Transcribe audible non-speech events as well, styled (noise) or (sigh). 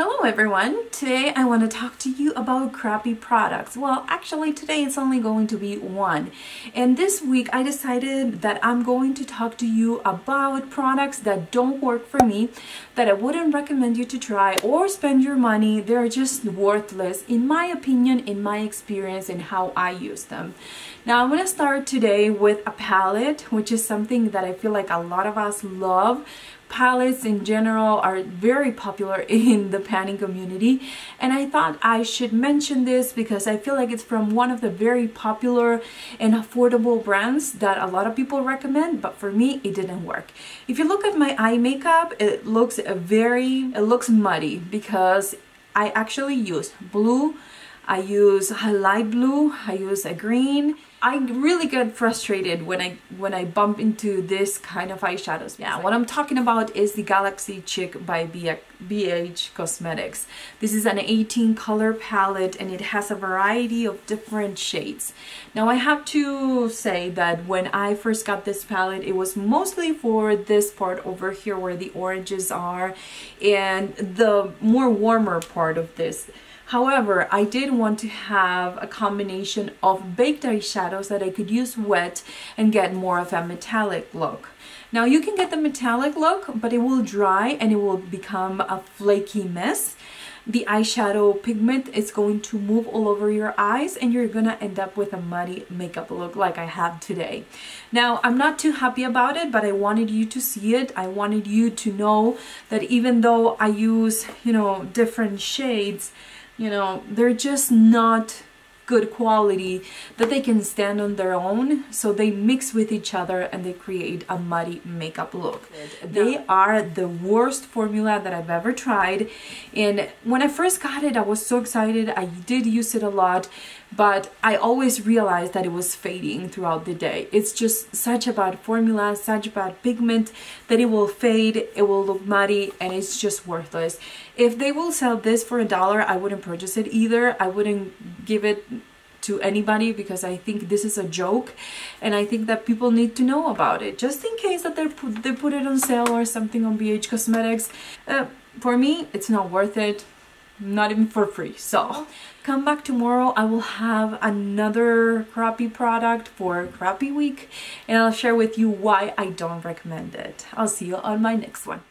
Hello everyone! Today I want to talk to you about crappy products. Well, actually today it's only going to be one. And this week I decided that I'm going to talk to you about products that don't work for me, that I wouldn't recommend you to try or spend your money. They're just worthless in my opinion, in my experience, and how I use them. Now I'm going to start today with a palette, which is something that I feel like a lot of us love palettes in general are very popular (laughs) in the panning community and I thought I should mention this because I feel like it's from one of the very popular and affordable brands that a lot of people recommend but for me it didn't work. If you look at my eye makeup it looks very it looks muddy because I actually use blue I use a light blue I use a green I really get frustrated when I when I bump into this kind of eyeshadows. Yeah, what I'm talking about is the Galaxy Chic by BH Cosmetics. This is an 18 color palette and it has a variety of different shades. Now I have to say that when I first got this palette, it was mostly for this part over here where the oranges are and the more warmer part of this. However, I did want to have a combination of baked eyeshadows that I could use wet and get more of a metallic look. Now you can get the metallic look, but it will dry and it will become a flaky mess the eyeshadow pigment is going to move all over your eyes and you're gonna end up with a muddy makeup look like I have today. Now, I'm not too happy about it, but I wanted you to see it. I wanted you to know that even though I use, you know, different shades, you know, they're just not good quality that they can stand on their own so they mix with each other and they create a muddy makeup look they are the worst formula that I've ever tried and when I first got it I was so excited I did use it a lot but I always realized that it was fading throughout the day. It's just such a bad formula, such a bad pigment that it will fade, it will look muddy, and it's just worthless. If they will sell this for a dollar, I wouldn't purchase it either. I wouldn't give it to anybody because I think this is a joke and I think that people need to know about it. Just in case that they put, they put it on sale or something on BH Cosmetics. Uh, for me, it's not worth it. Not even for free. So come back tomorrow. I will have another crappy product for crappy week and i'll share with you why i don't recommend it. I'll see you on my next one